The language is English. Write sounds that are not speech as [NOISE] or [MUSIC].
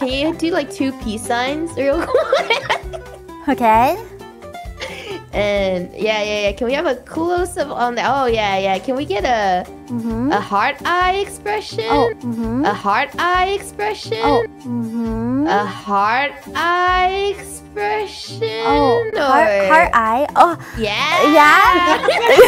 can you do like two peace signs real [LAUGHS] quick? Okay. And yeah, yeah, yeah. Can we have a close up on that? Oh yeah, yeah. Can we get a Mm-hmm. a heart eye expression? Oh. Mm-hmm. A heart eye expression? Oh. Mm-hmm. A heart eye expression? Oh. Heart, heart eye. Oh. Yeah. Yeah. [LAUGHS] [LAUGHS]